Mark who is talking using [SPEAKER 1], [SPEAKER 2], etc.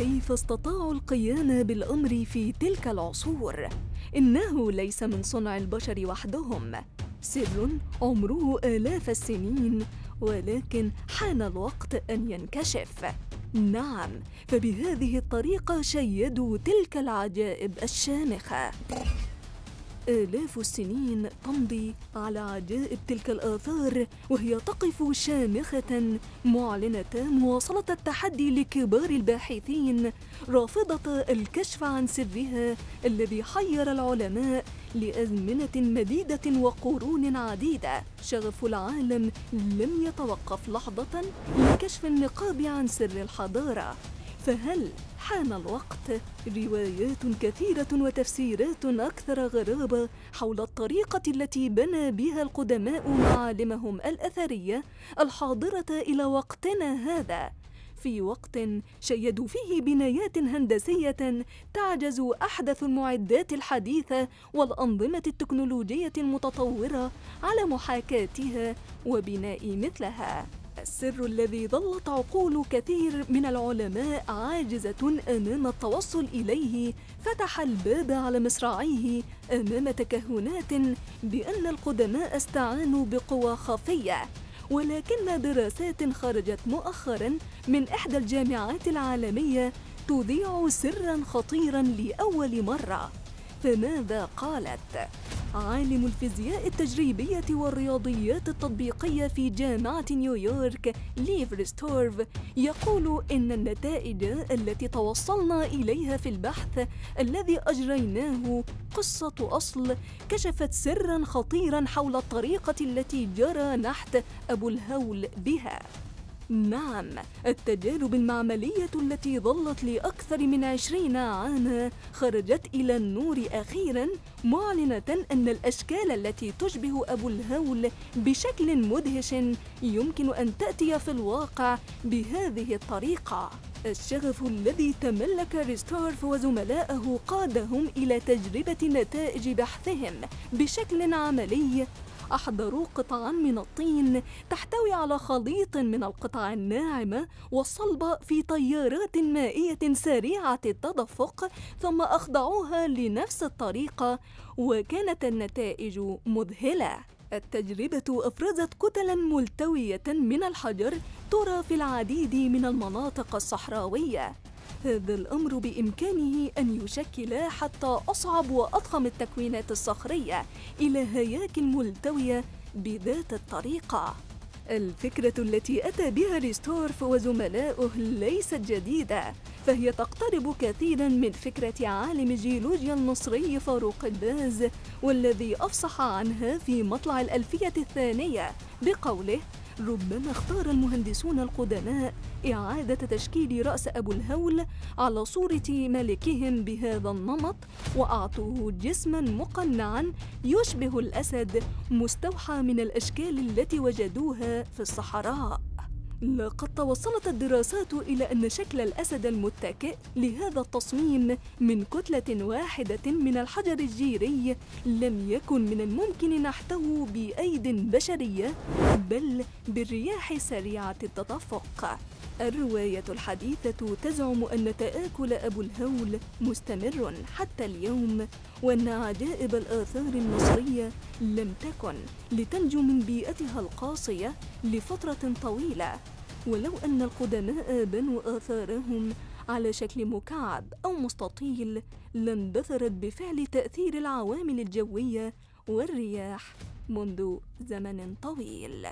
[SPEAKER 1] كيف استطاعوا القيام بالأمر في تلك العصور؟ إنه ليس من صنع البشر وحدهم. سر عمره آلاف السنين ولكن حان الوقت أن ينكشف. نعم فبهذه الطريقة شيدوا تلك العجائب الشامخة آلاف السنين تمضي على عجائب تلك الآثار وهي تقف شامخة معلنة مواصلة التحدي لكبار الباحثين. رافضة الكشف عن سرها الذي حير العلماء لأزمنة مديدة وقرون عديدة. شغف العالم لم يتوقف لحظة لكشف النقاب عن سر الحضارة. فهل حان الوقت؟ روايات كثيرة وتفسيرات أكثر غرابة حول الطريقة التي بنى بها القدماء معالمهم الأثرية الحاضرة إلى وقتنا هذا. في وقت شيدوا فيه بنايات هندسية تعجز أحدث المعدات الحديثة والأنظمة التكنولوجية المتطورة على محاكاتها وبناء مثلها. السر الذي ظلت عقول كثير من العلماء عاجزة أمام التوصل إليه. فتح الباب على مصراعيه أمام تكهنات بأن القدماء استعانوا بقوى خفية. ولكن دراسات خرجت مؤخرا من إحدى الجامعات العالمية تذيع سرا خطيرا لأول مرة. فماذا قالت؟ عالم الفيزياء التجريبية والرياضيات التطبيقية في جامعة نيويورك ليف ريستورف يقول إن النتائج التي توصلنا إليها في البحث الذي أجريناه قصة أصل كشفت سرا خطيرا حول الطريقة التي جرى نحت أبو الهول بها. نعم التجارب المعملية التي ظلت لأكثر من عشرين عاما خرجت إلى النور أخيرا معلنة أن الأشكال التي تشبه أبو الهول بشكل مدهش يمكن أن تأتي في الواقع بهذه الطريقة. الشغف الذي تملك ريستارف وزملائه قادهم إلى تجربة نتائج بحثهم بشكل عملي أحضروا قطعا من الطين تحتوي على خليط من القطع الناعمة والصلبة في طيارات مائية سريعة التدفق ثم أخضعوها لنفس الطريقة وكانت النتائج مذهلة. التجربة أفرزت كتلا ملتوية من الحجر ترى في العديد من المناطق الصحراوية. هذا الأمر بإمكانه أن يشكل حتى أصعب وأضخم التكوينات الصخرية إلى هياكل ملتوية بذات الطريقة. الفكرة التي أتى بها ريستورف وزملائه ليست جديدة فهي تقترب كثيرا من فكرة عالم الجيولوجيا المصري فاروق الباز والذي أفصح عنها في مطلع الألفية الثانية بقوله ربما اختار المهندسون القدماء إعادة تشكيل رأس أبو الهول على صورة ملكهم بهذا النمط وأعطوه جسما مقنعا يشبه الأسد مستوحى من الأشكال التي وجدوها في الصحراء. لقد توصلت الدراسات إلى أن شكل الأسد المتكئ لهذا التصميم من كتلة واحدة من الحجر الجيري لم يكن من الممكن نحته بأيد بشرية بل بالرياح سريعة التدفق الرواية الحديثة تزعم أن تآكل أبو الهول مستمر حتى اليوم وأن عجائب الآثار المصرية لم تكن لتنجو من بيئتها القاسية لفترة طويلة. ولو أن القدماء بنوا آثارهم على شكل مكعب أو مستطيل لاندثرت بفعل تأثير العوامل الجوية والرياح منذ زمن طويل.